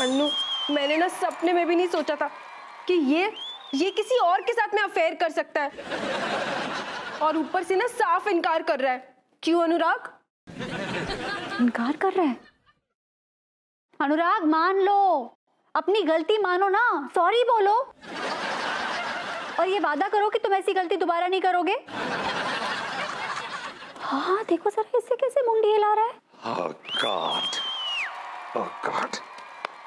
अन्नू मैंने ना सपने में भी नहीं सोचा था कि ये ये किसी और के साथ में अफेयर कर सकता है। और ऊपर से ना साफ़ इनकार कर रहा है। क्यों अनुराग? इनकार कर रहा है? अनुराग मान लो। अपनी गलती मानो ना सॉरी बोलो। और ये वादा करो कि तुम ऐसी गलती दोबारा नहीं करोगे। हाँ देखो सर इससे कैसे मुंडी हिला रहा है? Oh God. Oh God.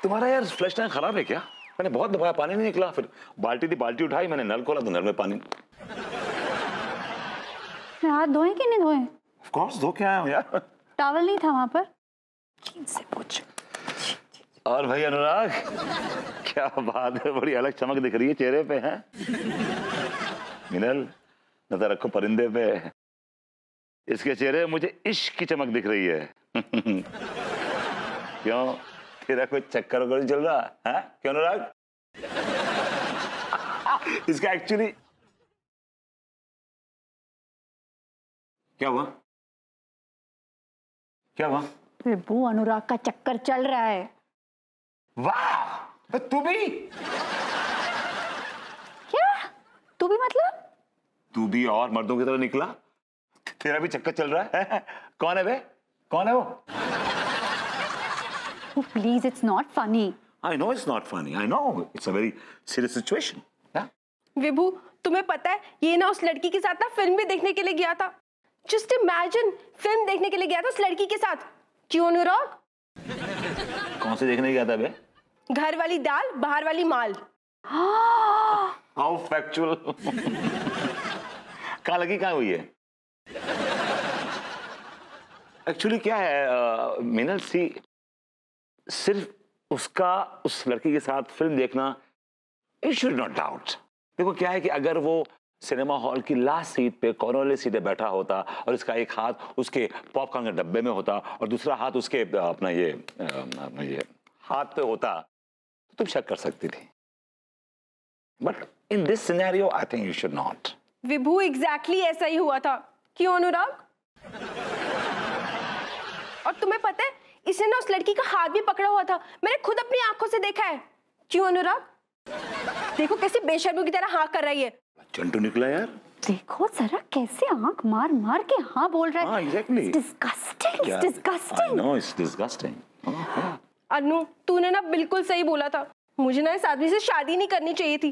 तुम्हारा यार फ्लश टैंक खराब है क्या? मैंने बहुत दबाया पानी नहीं निकला। फिर बाल्टी थी बाल्टी उठाई मैंने नल खोला तो नल में पानी। हाथ धोए कि नहीं धोए? ऑफ़ कोर्स धो के आया हूँ यार। टॉवल नहीं था वहाँ पर? इनसे पूछ। और भाई अनुराग क्या बात है? बड़ी अलग चमक दिख रही है चेहरे पे है? मिनल नज़र रखो परिंदे पे। इसके चेहरे मुझे इश्क की चमक दिख रही है। क्यों? तेरा कोई चक्कर वगैरह चल रहा? है? हैं? क्यों अनुराग? इसका एक्चुअली क्या हुआ? क्या हुआ? विभू अनुराग का चक्कर चल रहा है। वाह! तो तू भी? क्या? तू भी मतलब? तू भी और मर्दों की तरह निकला? तेरा भी चक्कर चल रहा है? कौन है बे? कौन है वो? Please it's not funny I know it's not funny I know it's a very serious situation Vibhu तुम्हें पता है ये ना उस लड़की के साथ ना फ़िल्म भी देखने के लिए गया था। जस्ट इमेजिन फ़िल्म देखने के लिए गया था उस लड़की के साथ। क्यों अनुराग? कौन से देखने गया था बे घर वाली दाल बाहर वाली माल। हाउ फैक्चुअल कहाँ लगी कहाँ हुई है? एक्चुअली क्या है मिनल सी सिर्फ़ उसका, उस लड़की के साथ फ़िल्म देखना इट शुड नॉट डाउट देखो, क्या है कि अगर वो सिनेमा हॉल की लास्ट सीट पे कॉर्नर वाली सीटे बैठा होता और इसका एक हाथ उसके पॉपकॉर्न के डब्बे में होता और दूसरा हाथ उसके अपना ये अपना ये हाथ पे होता तो तुम शक कर सकती थी। But in this scenario I think you should not Vibhu exactly ऐसा ही हुआ था। क्यों, अनुराग? और तुम्हें पता है इसने ना उस लड़की का हाथ भी पकड़ा हुआ था। मैंने खुद अपनी आँखों से देखा है। क्यों अनुराग? देखो कैसे बेशर्मी की तरह हाँ कर रही है। चंटू निकला यार। देखो जरा कैसे आँख मार मार के हाँ बोल रहा हाँ, है exactly. Disgusting I know it's disgusting. Oh, Anu तूने ना बिल्कुल सही बोला था। मुझे ना इस आदमी से शादी नहीं करनी चाहिए थी।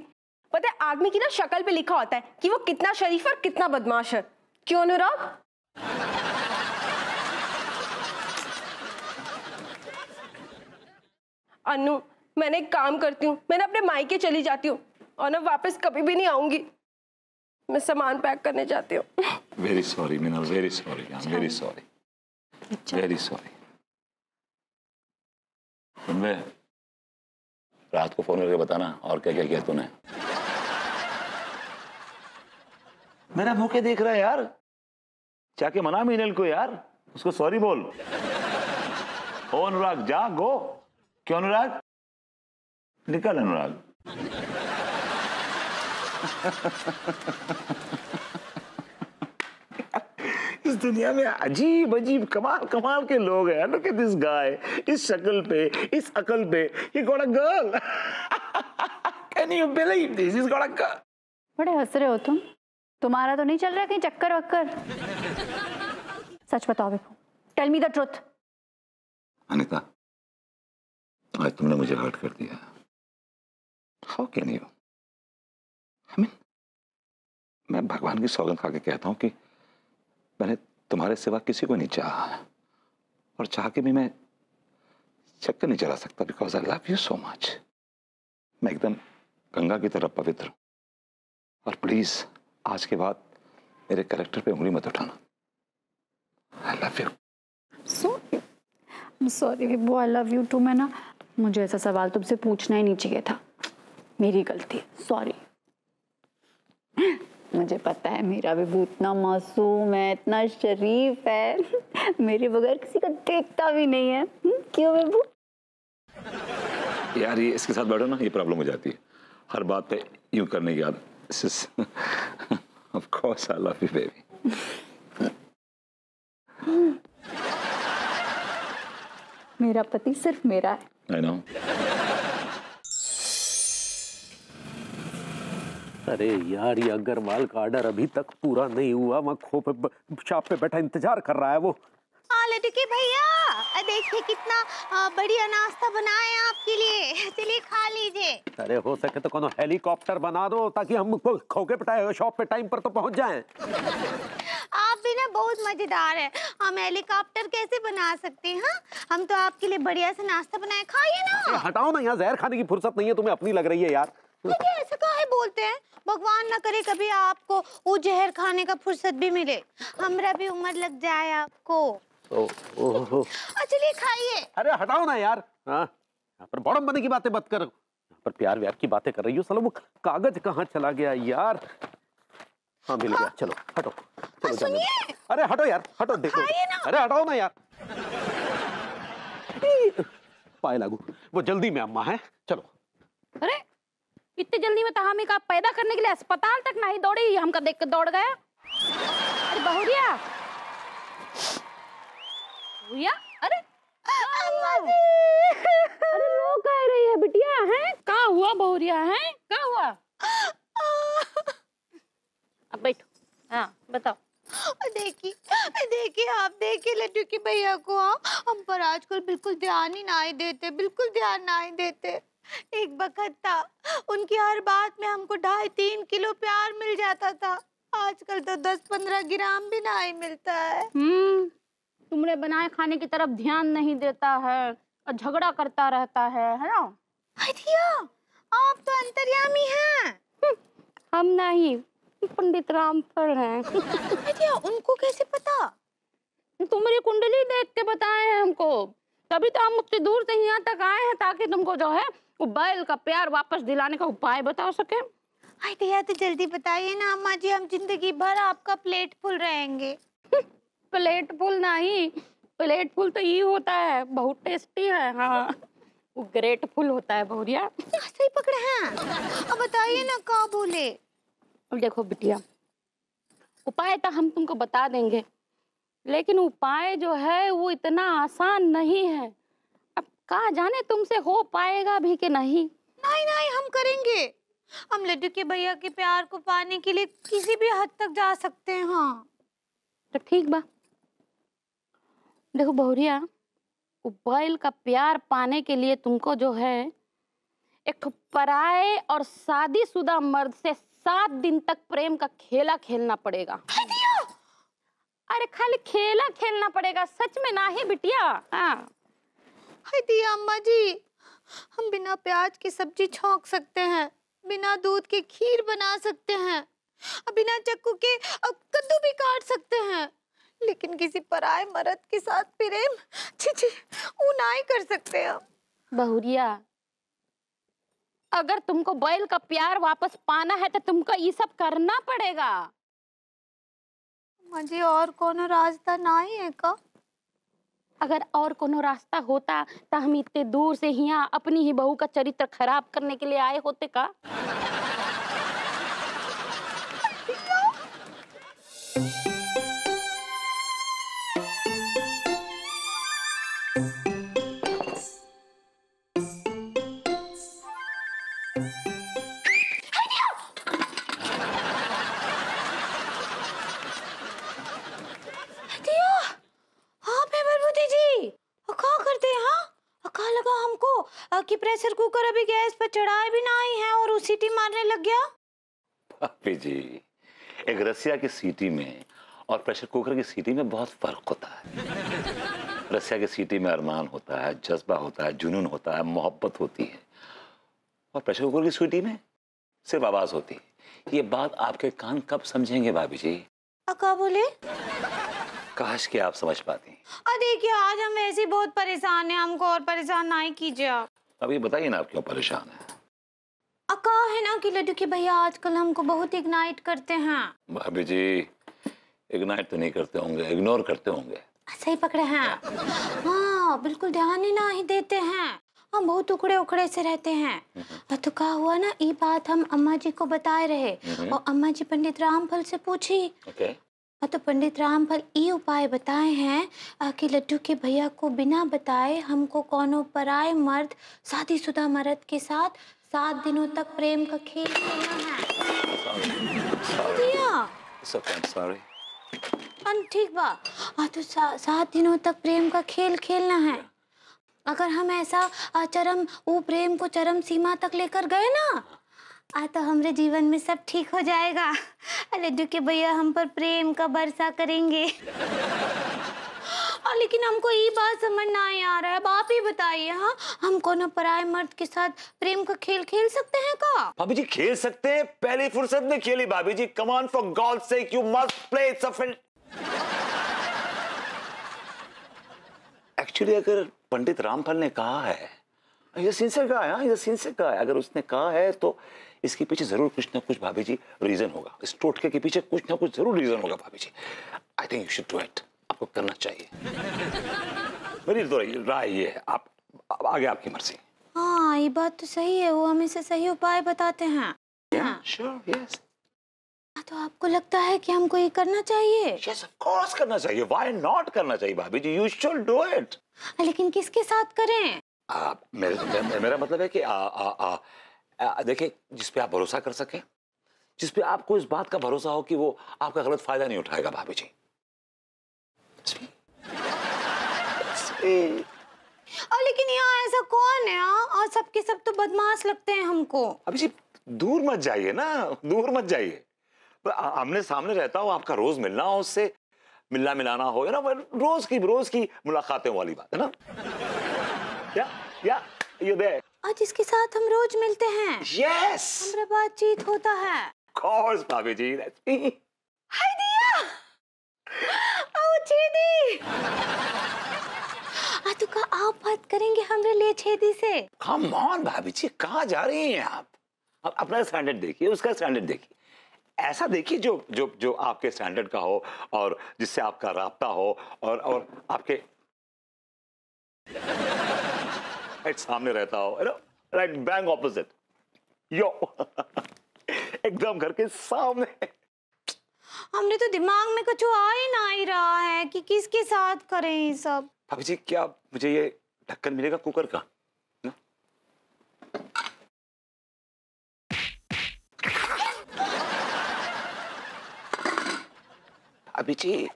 पता है आदमी की ना शक्ल पे लिखा होता है कि वो कितना शरीफ और कितना बदमाश है। क्यों अनुराग? अनु मैंने एक काम करती हूँ मैंने अपने मायके चली जाती हूँ और ना वापस कभी भी नहीं आऊँगी मैं सामान पैक करने जाती हूँ. Very sorry. I'm very sorry. Very sorry. सुन बे रात को फ़ोन करके बताना और क्या क्या किया तूने मेरा मुँह क्या देख रहा है यार जाके मना मीनल को यार उसको सॉरी बोल ओ अनुराग जा गो क्यों अनुराग? निकल अनुराग। इस दुनिया में अजीब अजीब कमाल कमाल के लोग हैं। लुक एट दिस गाय इस शक्ल पे इस अकल पे ही got a girl can you believe this is got a girl बड़े हंस रहे हो तुम। तुम्हारा तो नहीं चल रहा कहीं चक्कर वक्कर। सच बताओ Vibhu tell me the truth Anita आज तुमने मुझे हर्ट कर दिया। How can you I mean मैं भगवान की सौगंध खा के कहता हूँ कि मैंने तुम्हारे सिवा किसी को नहीं चाहा और चाह के भी मैं चक्कर नहीं चला सकता because I love you so much मैं एकदम गंगा की तरह पवित्र और प्लीज़ आज के बाद मेरे करेक्टर पे उंगली मत उठाना। I love you so sorry Vibhu I love you too मैं ना मुझे ऐसा सवाल तुमसे पूछना ही नहीं चाहिए था। मेरी गलती सॉरी मुझे पता है मेरा विभू इतना मासूम है इतना शरीफ है। मेरे बगैर किसी का देखता भी नहीं है। हम्म, क्यों विभू यार ये इसके साथ बैठो ना ये प्रॉब्लम हो जाती है। हर बात पे यूँ करने की आदत। Of course I love you baby मेरा पति सिर्फ़ मेरा है। I know. अरे यार ये अग्रवाल का ऑर्डर अभी तक पूरा नहीं हुआ। मैं खो पे शॉप पे बैठा इंतज़ार कर रहा है वो। हाँ, भैया देखिए कितना बढ़िया नाश्ता बनाए आपके लिए। चलिए खा लीजिए। अरे हो सके तो कोनो हेलीकॉप्टर बना दो ताकि हम खो के पटाए शॉप पे टाइम पर तो पहुँच जाएँ। भी ना बहुत मज़ेदार है। हम हेलीकॉप्टर कैसे बना सकते हैं हाँ? हम तो आपके लिए बढ़िया से नाश्ता बनाए खाइए ना। हटाओ ना यहाँ जहर खाने की फुर्सत नहीं है तुम्हें अपनी लग रही है यार। ऐसा काहे बोलते हैं? भगवान ना करे कभी आपको वो जहर खाने का फुर्सत भी मिले। हमरा भी उम्र लग जाए आपको। चलिए खाइए। अरे हटाओ ना यार। हाँ पर बड़म बनने की बातें मत करो। पर प्यार व्यार की बातें कर रही हो साला वो कागज़ कहाँ चला गया यार? हाँ मिल गया। चलो हटो। चलो जाने दो। सुनिए। अरे हटो यार हटो देखो। अरे हटाओ ना यार। पाए लागू वो जल्दी में अम्मा है। चलो। अरे इतनी जल्दी में तो हम का पैदा करने के लिए अस्पताल तक नहीं दौड़ी हमका देख के दौड़ गया। अरे बहुरिया। बहुरिया अरे। अरे लो कह रही है बिटिया है? कहाँ हुआ बहुरिया है? कहाँ हुआ? अब बैठो। हाँ बताओ। देखिए देखिए आप देखिए लड्डू की भैया को हाँ, हम पर आजकल बिल्कुल ध्यान ही ना ही देते बिल्कुल ध्यान ना ही देते। एक वक्त था उनकी हर बात में हमको ढाई तीन किलो प्यार मिल जाता था। आजकल तो दस पंद्रह ग्राम भी ना ही मिलता है। हम्म तुमने बनाए खाने की तरफ़ ध्यान नहीं देता है और झगड़ा करता रहता है है ना? आप तो अंतर्यामी हैं। हम नहीं पंडित रामफल हैं। भैया उनको कैसे पता? तुम्हारी कुंडली देख के बताए हैं हमको। तभी तो हम मुझसे दूर से यहाँ तक आए हैं ताकि तुमको जो है वो बैल का प्यार वापस दिलाने का उपाय बता सके। आई भैया तो जल्दी बताइए ना अम्मा जी हम ज़िंदगी भर आपका प्लेट फुल रहेंगे। प्लेट फुल नहीं प्लेट फुल तो ये होता है बहुत टेस्टी है हाँ। वो ग्रेटफुल होता है बहुरिया सही पकड़े हैं। अब बताइए ना का बोले? देखो बिटिया उपाय तो हम तुमको बता देंगे लेकिन उपाय जो है वो इतना आसान नहीं है। अब कहा जाने तुमसे हो पाएगा भी कि नहीं? नहीं नहीं हम करेंगे। हम लड्डू के भैया के प्यार को पाने के लिए किसी भी हद तक जा सकते हैं हाँ। तो ठीक बा। देखो बहुरिया बैल का प्यार पाने के लिए तुमको जो है एक पराए और शादीशुदा मर्द से सात दिन तक प्रेम का खेला खेलना पड़ेगा। अरे खाली खेला खेलना पड़ेगा सच में ना ही बिटिया। हाँ। दिया अम्मा जी हम बिना प्याज की सब्ज़ी छौंक सकते हैं बिना दूध के खीर बना सकते हैं बिना चक्कू के कद्दू भी काट सकते हैं। लेकिन किसी पराए मर्द के साथ प्रेम छी छी वो ना ही कर सकते हम। बहुरिया अगर तुमको बैल का प्यार वापस पाना है तो तुमको ये सब करना पड़ेगा। जी और कोनो रास्ता ना ही है का? अगर और कोनो रास्ता होता तो हम इतने दूर से यहाँ अपनी ही बहू का चरित्र खराब करने के लिए आए होते का? दिया जी। एक रसिया की सीटी में और प्रेशर कुकर की सीटी में बहुत फ़र्क होता है। रसिया की सीटी में अरमान होता है जज्बा होता है जुनून होता है मोहब्बत होती है। और प्रेशर कुकर की सीटी में सिर्फ़ आवाज़ होती है। ये बात आपके कान कब समझेंगे भाभी जी? अ, का बोले। काश के आप समझ पाती। अ देखिए आज हम ही बहुत परेशान हैं। हमको और परेशान ना ही कीजिए आप। अब ये बताइए ना आप क्यों परेशान हैं? अका है ना कि लड्डू के भैया आजकल हमको बहुत इग्नाइट करते हैं। भाभी जी इग्नाइट तो नहीं करते होंगे इग्नोर करते होंगे। सही पकड़े हैं। हाँ बिल्कुल ध्यान ही ना ही देते हैं। हम बहुत उखड़े उखड़े से रहते हैं। तो क्या हुआ ना ये बात हम अम्मा जी को बताए रहे। और अम्मा जी पंडित रामफल से पूछी। हाँ तो पंडित रामफल ये उपाय बताए हैं कि लड्डू के भैया को बिना बताए हमको कोनो पराए मर्द शादीशुदा मर्द के साथ सात दिनों तक प्रेम का खेल खेलना है। ठीक बा। आ तो सा, सात दिनों तक प्रेम का खेल खेलना है। अगर हम ऐसा चरम वो प्रेम को चरम सीमा तक लेकर गए ना आ तो हमरे जीवन में सब ठीक हो जाएगा। लड्डू के भैया हम पर प्रेम का बरसा करेंगे। आ, लेकिन हमको ये बात समझ ना ही आ रहा है। आप ही बताइए हाँ? हम कोनो पराये मर्द के साथ प्रेम का खेल खेल सकते हैं का? भाभी जी खेल सकते हैं। पहली फुर्सत में खेली भाभी जी come on for god sake you must play actually अगर पंडित रामफल ने कहा है ये सिंसियर कहा है हाँ, ये सिंसियर कहा है। अगर उसने कहा है तो इसके पीछे ज़रूर कुछ ना कुछ भाभी जी रीजन होगा। इस टोटके के पीछे कुछ ना कुछ ज़रूर रीजन होगा भाभी जी I think you should do it आपको करना चाहिए। मेरी तो राय ये है आप आगे आपकी मर्ज़ी। हाँ ये बात तो सही है वो हमेशा सही उपाय बताते हैं। हाँ। श्योर यस तो आपको लगता है कि हमको ये करना चाहिए? यस ऑफ़ कोर्स करना चाहिए व्हाई नॉट करना चाहिए भाभी जी? यू शुड डू इट लेकिन किसके साथ करें? आ, मेरे, मे- मेरा मतलब है कि आ, आ, आ, आ, देखिए जिस पे आप भरोसा कर सकें जिस पे आपको इस बात का भरोसा हो कि वो आपका गलत फ़ायदा नहीं उठाएगा भाभी जी। और लेकिन यहाँ ऐसा कौन है हाँ? और सबके सब तो बदमाश लगते हैं हमको। अभी जी दूर मत जाइए ना दूर मत जाइए। आमने सामने रहता हो आपका रोज मिलना हो उससे मिलना मिलाना हो ना? रोज की रोज की मुलाकातें वाली बात है ना? या या यू देयर और जिसके साथ हम रोज मिलते हैं यस हमारा बातचीत होता है। Course, भाभी जी that's me. हाय दिया! आओ छेदी आ तो का आप बात करेंगे हमरे लिए छेदी से? Come on, भाभी जी कहाँ जा रही हैं आप? अब अपना स्टैंडर्ड देखिए उसका स्टैंडर्ड देखिए। ऐसा देखिए जो जो जो आपके स्टैंडर्ड का हो और जिससे आपका रास्ता हो और और आपके राइट सामने रहता हो राइट बैंक ऑपोजिट यो एकदम घर के सामने। हमने तो दिमाग में कुछ आ ही ना ही रहा है कि किसके साथ करें ये सब। भाभी जी क्या मुझे ये ढक्कन मिलेगा कुकर का ना? भाभी जी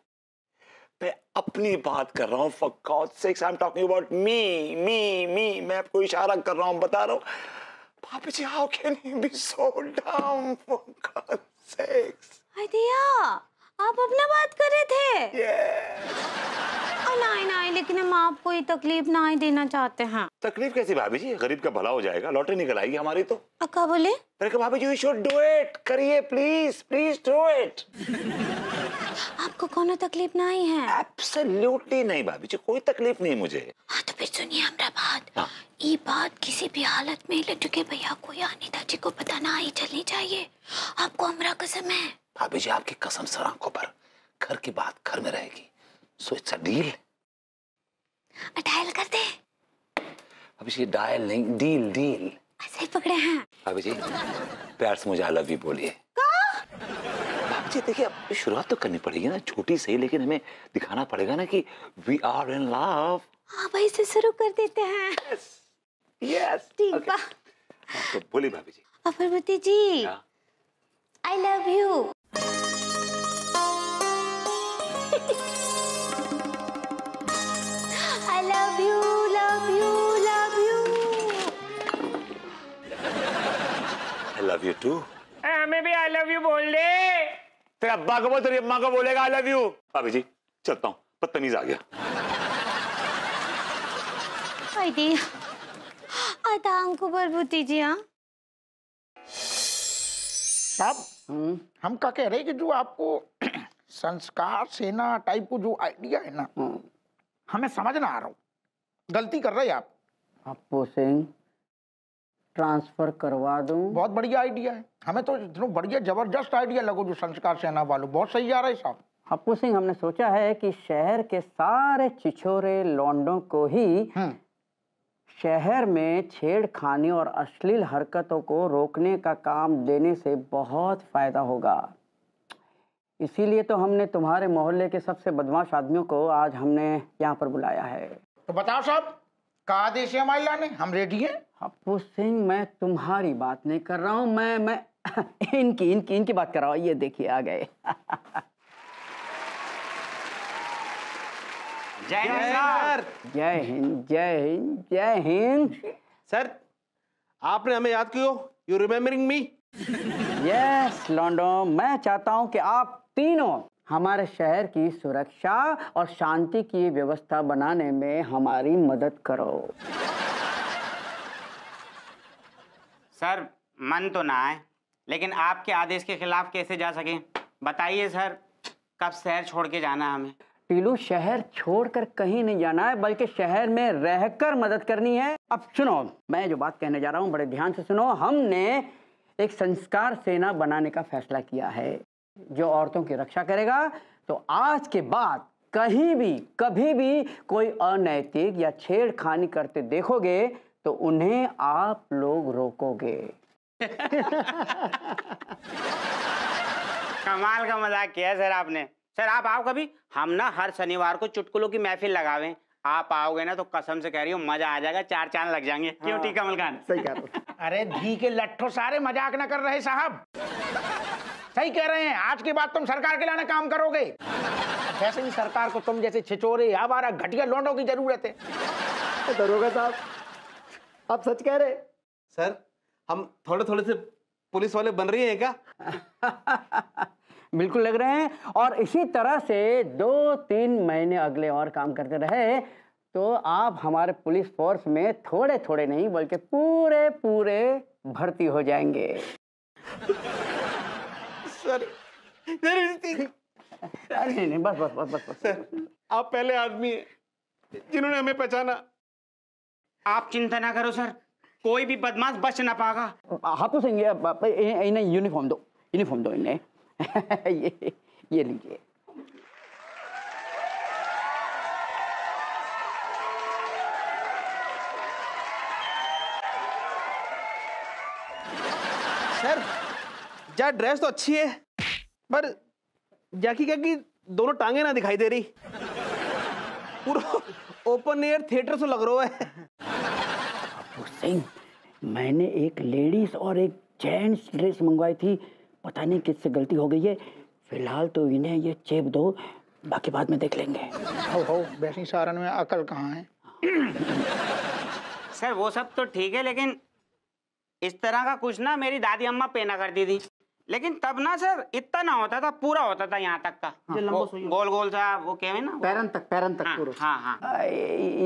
मैं अपनी बात कर रहा हूँ for god sex I am talking about me me me मैं आपको इशारा कर रहा हूँ बता रहा हूँ भाभी जी how can you be so down for god sex दिया आप अपना बात कर रहे थे yeah. नहीं नहीं लेकिन हम आपको ये तकलीफ़ ना ही देना चाहते हैं। तकलीफ़ कैसी भाभी जी? गरीब का भला हो जाएगा लॉटरी निकल आएगी हमारी तो। अक्का बोले? मैंने कहा भाभी जी यू शुड डू इट करिए प्लीज़ प्लीज़ डू इट आपको कोनो तकलीफ़ नहीं है एब्सोल्युटली नहीं भाभी जी कोई तकलीफ़ नहीं मुझे। हाँ तो फिर सुनिए हमारा बात। हाँ। ये बात किसी भी हालत में लड्डू के भैया को या अनिता जी को पता ना ही चलनी चाहिए। आपको हमरा कसम है। भाभी जी आपकी कसम सर आँखों पर। घर की बात घर में रहेगी। So it's a deal dial कर दे भाभी जी डायल नहीं डील डील ऐसे ही पकड़े हैं। भाभी जी प्यार से मुझे आई लव यू बोलिए। जी देखिए अब शुरुआत तो करनी पड़ेगी ना छोटी सही लेकिन हमें दिखाना पड़ेगा ना कि वी आर इन लव हाँ भाई से शुरू कर देते हैं। यस ठीक बा तो बोलिए भाभी जी। अफरमती जी। I love you love you too हमें भी आई लव यू बोल दे तेरे अब्बा को बोल तेरी अम्मा को बोलेगा आई लव यू भाभी जी चलता हूँ। बदतमीज आ गया। आता हमको बरबूती जी हाँ। साहब हम क्या कह रहे हैं कि जो आपको संस्कार सेना टाइप को जो आइडिया है ना हमें समझ ना आ रहा हूँ। गलती कर रहे हैं आप। अपू सिंह। ट्रांसफ़र करवा दूँ। बहुत बढ़िया आइडिया है। हमें तो इतना बढ़िया ज़बरदस्त आइडिया लगो जो संस्कार सेना वालों बहुत सही जा रहा है साहब। अपू सिंह हमने सोचा है कि शहर के सारे छिछोरे लौंडों को ही हम्म। शहर में छेड़खानी और अश्लील हरकतों को रोकने का काम देने से बहुत फ़ायदा होगा। इसीलिए तो हमने तुम्हारे मोहल्ले के सबसे बदमाश आदमियों को आज हमने यहाँ पर बुलाया है। तो बताओ साहब कहा देश हमारे लाने? हम रेडी हैं। अपू सिंह मैं तुम्हारी बात नहीं कर रहा हूँ मैं मैं इनकी इनकी इनकी बात कराओ ये देखिए आ गए। जय हिंद सर। जय हिंद जय हिंद जय हिंद। सर आपने हमें याद क्यों यू रिमेम्बरिंग मी यस लॉन्डो मैं चाहता हूँ कि आप तीनों हमारे शहर की सुरक्षा और शांति की व्यवस्था बनाने में हमारी मदद करो। सर, मन तो ना आए, लेकिन आपके आदेश के खिलाफ कैसे जा सके? बताइए सर, कब शहर छोड़ के जाना है हमें? टीलू, शहर छोड़कर कहीं नहीं जाना है, बल्कि शहर में रहकर मदद करनी है। अब सुनो, मैं जो बात कहने जा रहा हूँ, बड़े ध्यान से सुनो। हमने एक संस्कार सेना बनाने का फैसला किया है, जो औरतों की रक्षा करेगा। तो आज के बाद कहीं भी, कभी भी कोई अनैतिक या छेड़खानी करते देखोगे तो उन्हें आप लोग रोकोगे। कमाल का मज़ाक किया सर आपने। सर आप आओ कभी। हम ना हर शनिवार को चुटकुलों की महफिल लगावे। आप आओगे ना तो कसम से कह रही हूँ मज़ा आ जाएगा चार चाँद लग जाएँगे। क्यों ठीक कमल खान? सही कह रहे अरे धी के लट्ठो सारे मज़ाक न कर रहे साहब। सही कह रहे हैं आज के बाद तुम सरकार के लाने काम करोगे। वैसे भी सरकार को तुम जैसे छिचोरे आवारा घटिया लौंडों की ज़रूरत है। दरोगा साहब। आप सच कह रहे सर हम थोड़े थोड़े से पुलिस वाले बन रही हैं क्या? बिल्कुल लग रहे हैं। और इसी तरह से दो तीन महीने अगले और काम करते रहे तो आप हमारे पुलिस फोर्स में थोड़े थोड़े नहीं बल्कि पूरे पूरे भर्ती हो जाएँगे। सर नहीं नहीं बस बस बस बस बस। सर आप पहले आदमी हैं जिन्होंने हमें पहचाना। आप चिंता ना करो सर। कोई भी बदमाश बच ना पागा हाथों से इन्हें यूनिफॉर्म दो यूनिफॉर्म दो इन्हें। ये ये लीजिए। सर जा ड्रेस तो अच्छी है पर जाकी क्या कि दोनों टांगे ना दिखाई दे रही। पूरा ओपन एयर थिएटर से लग रहा है। सिंह मैंने एक लेडीज़ और एक जेंट्स ड्रेस मंगवाई थी। पता नहीं किससे गलती हो गई है। फ़िलहाल तो इन्हें ये चेप दो बाकी बाद में देख लेंगे। हो हो वैसी सारन में अकल कहाँ है? सर वो सब तो ठीक है लेकिन इस तरह का कुछ ना मेरी दादी अम्मा पहना करती थी। लेकिन तब ना सर इतना ना होता था पूरा होता था यहाँ तक का। वो गोल गोल सा वो क्या है ना पैरन तक पैरन तक हाँ, पूरा। हाँ हाँ।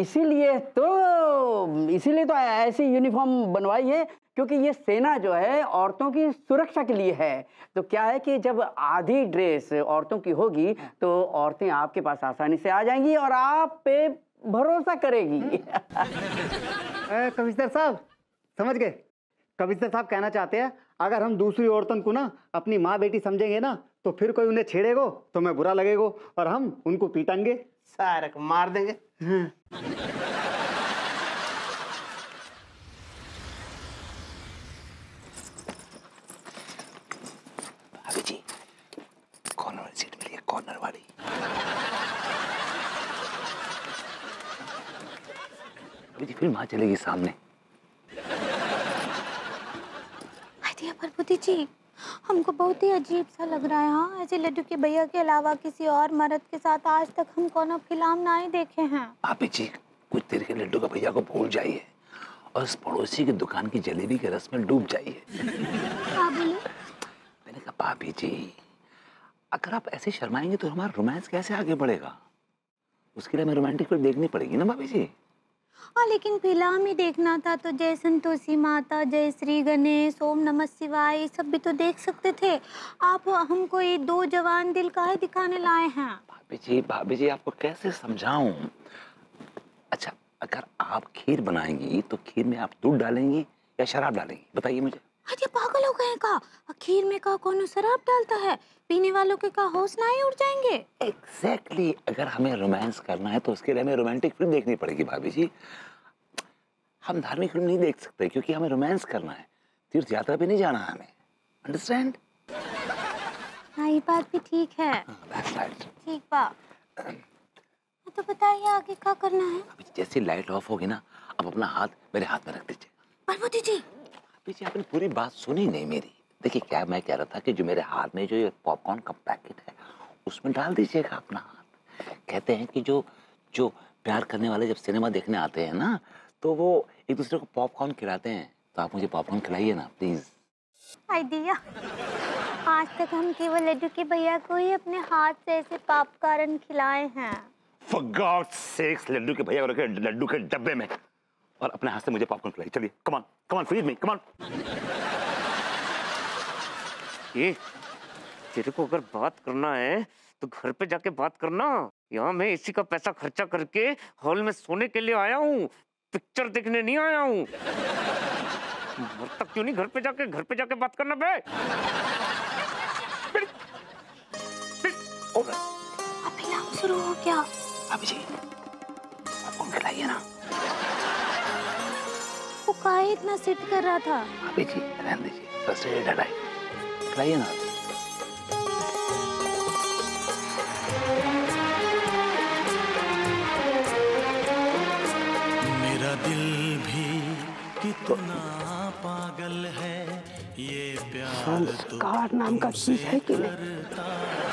इसीलिए तो इसीलिए तो ऐसी यूनिफॉर्म बनवाई है क्योंकि ये सेना जो है औरतों की सुरक्षा के लिए है। तो क्या है कि जब आधी ड्रेस औरतों की होगी तो औरतें आपके पास आसानी से आ जाएँगी और आप पे भरोसा करेगी। कमिश्नर साहब समझ गए? कमिश्नर साहब कहना चाहते हैं अगर हम दूसरी औरतन को ना अपनी माँ बेटी समझेंगे ना तो फिर कोई उन्हें छेड़ेगो तो मैं बुरा लगेगो और हम उनको पीटेंगे। सारे मार देंगे। भाभी जी कॉर्नर सीट मिली है कॉर्नर वाली। फिर माँ चलेगी सामने दिया प्रभुति जी हमको बहुत ही अजीब सा लग रहा है हाँ। ऐसे लड्डू के भैया के अलावा किसी और मर्द के साथ आज तक हम कोनो फ़िल्म ना ही देखे हैं। भाभी जी कुछ देर के लड्डू का भैया को भूल जाइए और उस पड़ोसी की दुकान की जलेबी के रस में डूब जाइए। हाँ मैंने कहा भाभी जी अगर आप ऐसे शर्माएँगे तो हमारा रोमांस कैसे आगे बढ़ेगा? उसके लिए हमें रोमांटिक फ़िल्म देखनी पड़ेगी ना भाभी जी? हाँ लेकिन फ़िलहाल में देखना था तो जय संतोषी माता, जय श्री गणेश, ओम नमः शिवाय सब भी तो देख सकते थे। आप हमको ये दो जवान दिल काहे दिखाने लाए हैं। भाभी जी भाभी जी, आपको कैसे समझाऊं? अच्छा अगर आप खीर बनाएँगी तो खीर में आप दूध डालेंगी या शराब डालेंगी? बताइए मुझे। अरे पागल हो गए का खीर में का कौन शराब डालता है? पीने वालों के का होश ना ही उड़ जाएँगे? Exactly exactly. अगर हमें रोमांस करना है तो उसके लिए हमें रोमांटिक फ़िल्म देखनी पड़ेगी भाभी जी। हम धार्मिक फ़िल्म नहीं देख सकते क्योंकि हमें रोमांस करना है। तीर्थ यात्रा पे नहीं जाना है हमें। अंडरस्टैंड हाँ ये बात भी ठीक है। राइट ठीक बा तो बताइए आगे क्या करना है? जैसे लाइट ऑफ़ होगी ना अब अपना हाथ मेरे हाथ में रख दीजिए। पार्वती जी जी आपने पूरी बात सुनी नहीं मेरी। देखिए क्या मैं कह रहा था कि जो मेरे हाथ में जो ये पॉपकॉर्न का पैकेट है उसमें डाल दीजिएगा अपना हाथ। कहते हैं कि जो जो प्यार करने वाले जब सिनेमा देखने आते हैं ना तो वो एक दूसरे को पॉपकॉर्न खिलाते हैं। तो आप मुझे पॉपकॉर्न खिलाइए ना प्लीज़ दिया आज तक हम केवल लड्डू के भैया को ही अपने हाथ से ऐसे पापकारण खिलाए हैं। लड्डू के भैया को रखे लड्डू के डब्बे में। और अपने हाथ से मुझे पॉपकॉर्न खिलाई। चलिए कमान कमान फ़ीड मी कमान ये तेरे को अगर बात करना है तो घर पे जाके बात करना। यहाँ मैं इसी का पैसा खर्चा करके हॉल में सोने के लिए आया हूँ। पिक्चर देखने नहीं आया हूँ। घर तक क्यों नहीं घर पे जाके घर पे जाके बात करना बे? अभी शुरू हो गया। अभी जी पॉपकॉर्न खिलाइए ना? काहे इतना सिट कर रहा था। अभी जी रहने दीजिए। बस ये डराई खिलाइए ना। मेरा दिल भी कितना पागल है ये प्यार संस्कार नाम का चीज़ है कि नहीं?